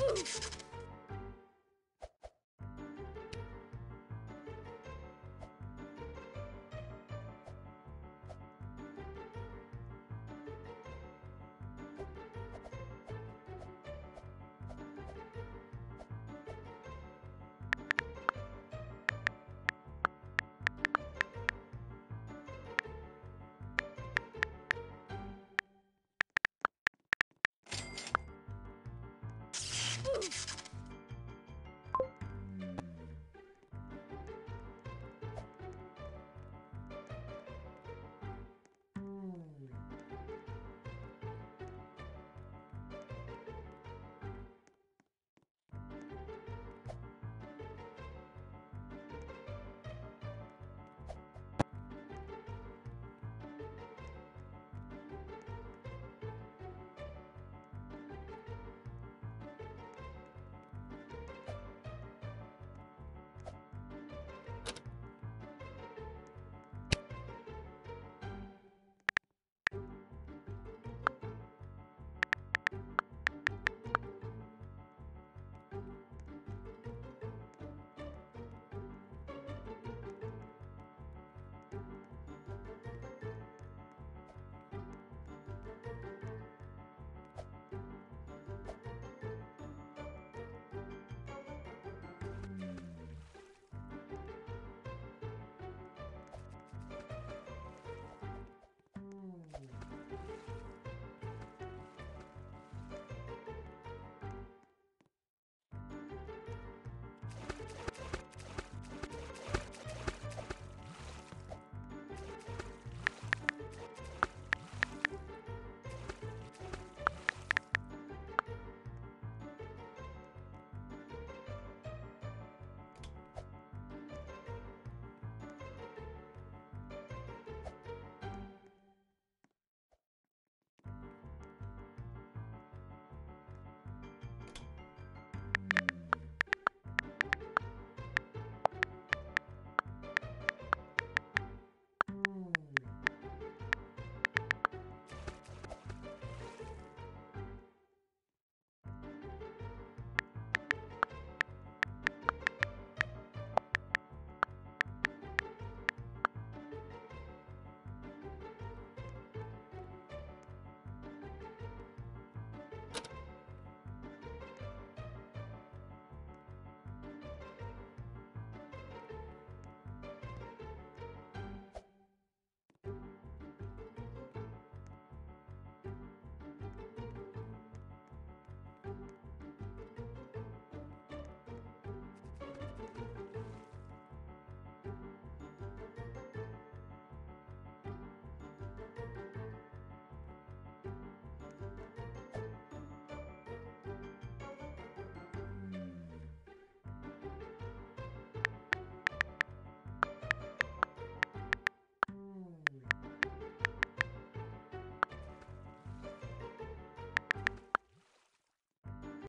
Ooh.